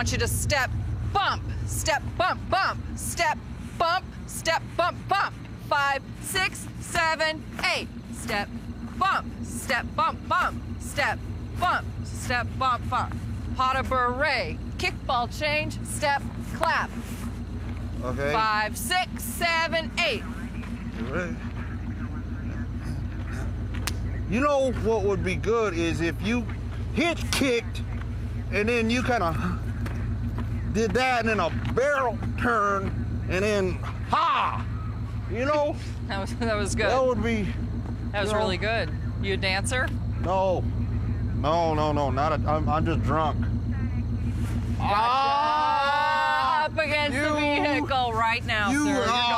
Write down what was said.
want you to step, bump, step, bump, bump, step, bump, step, bump, bump. Five, six, seven, eight. Step, bump, step, bump, bump, step, bump, step, bump, bump. Pas de bourrée, kickball change, step, clap. Okay. Five, six, seven, eight. Right. You know what would be good is if you hit kicked and then you kind of did that and then a barrel turn and then ha. You know, That was that was good. that would be That was no. really good. You a dancer? no, no, no, no, not a. I'm, I'm just drunk. Ah, up against the vehicle right now, you sir. You're going are-